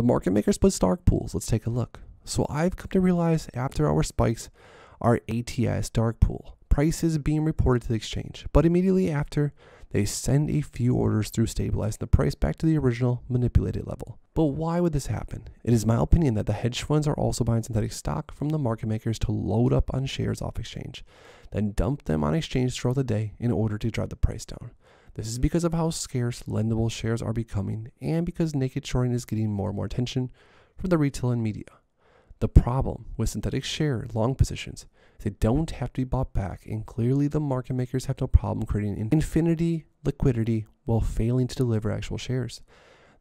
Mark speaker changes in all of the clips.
Speaker 1: The market maker splits dark pools. Let's take a look. So I've come to realize after our spikes, our ATS dark pool prices being reported to the exchange, but immediately after, they send a few orders through stabilizing the price back to the original manipulated level. But why would this happen? It is my opinion that the hedge funds are also buying synthetic stock from the market makers to load up on shares off exchange, then dump them on exchange throughout the day in order to drive the price down. This is mm-hmm. because of how scarce lendable shares are becoming and because naked shorting is getting more and more attention from the retail and media. The problem with synthetic share long positions is they don't have to be bought back, and clearly the market makers have no problem creating infinity liquidity while failing to deliver actual shares.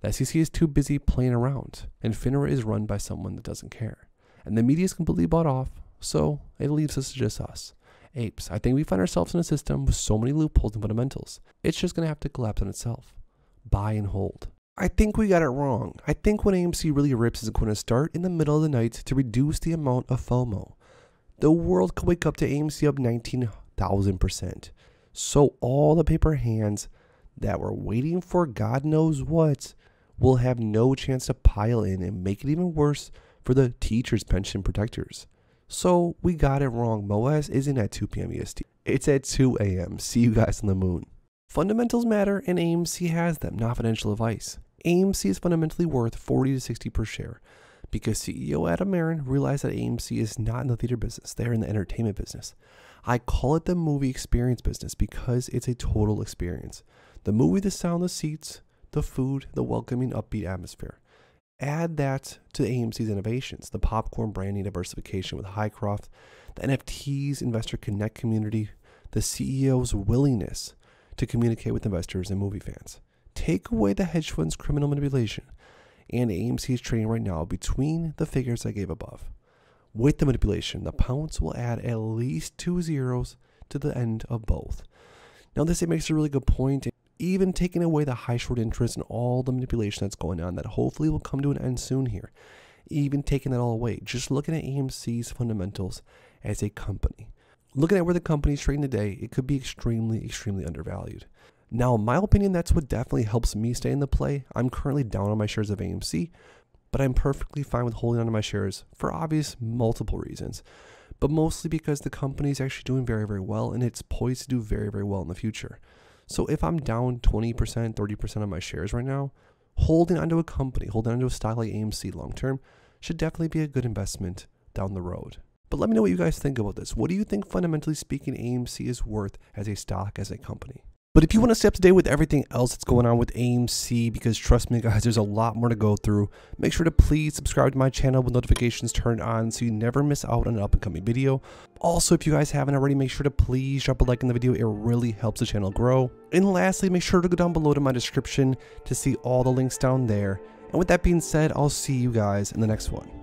Speaker 1: The SEC is too busy playing around, and FINRA is run by someone that doesn't care. And the media is completely bought off, so it leaves us to just us. Apes. I think we find ourselves in a system with so many loopholes and fundamentals. It's just going to have to collapse on itself. Buy and hold. I think we got it wrong. I think when AMC really rips is going to start in the middle of the night to reduce the amount of FOMO. The world could wake up to AMC up 19,000%. So all the paper hands that were waiting for God knows what will have no chance to pile in and make it even worse for the teachers' pension protectors. So we got it wrong. MOASS isn't at 2 p.m. EST. It's at 2 a.m. See you guys on the moon. Fundamentals matter and AMC has them, not financial advice. AMC is fundamentally worth 40 to 60 per share because CEO Adam Aron realized that AMC is not in the theater business, they're in the entertainment business. I call it the movie experience business because it's a total experience. The movie, the sound, the seats, the food, the welcoming, upbeat atmosphere. Add that to AMC's innovations, the popcorn branding diversification with Hycroft, the NFTs Investor Connect community, the CEO's willingness to communicate with investors and movie fans. Take away the hedge fund's criminal manipulation, and AMC is trading right now between the figures I gave above. With the manipulation, the pounds will add at least two zeros to the end of both. Now, this makes a really good point. Even taking away the high short interest and all the manipulation that's going on, that hopefully will come to an end soon here. Even taking that all away, just looking at AMC's fundamentals as a company. Looking at where the company is trading today, it could be extremely, extremely undervalued. Now, in my opinion, that's what definitely helps me stay in the play. I'm currently down on my shares of AMC, but I'm perfectly fine with holding onto my shares for obvious multiple reasons, but mostly because the company is actually doing very, very well and it's poised to do very, very well in the future. So if I'm down 20%, 30% of my shares right now, holding onto a company, holding onto a stock like AMC long term should definitely be a good investment down the road. But let me know what you guys think about this. What do you think, fundamentally speaking, AMC is worth as a stock, as a company? But if you want to stay up to date with everything else that's going on with AMC, because trust me, guys, there's a lot more to go through, make sure to please subscribe to my channel with notifications turned on so you never miss out on an up and coming video. Also, if you guys haven't already, make sure to please drop a like in the video. It really helps the channel grow. And lastly, make sure to go down below to my description to see all the links down there. And with that being said, I'll see you guys in the next one.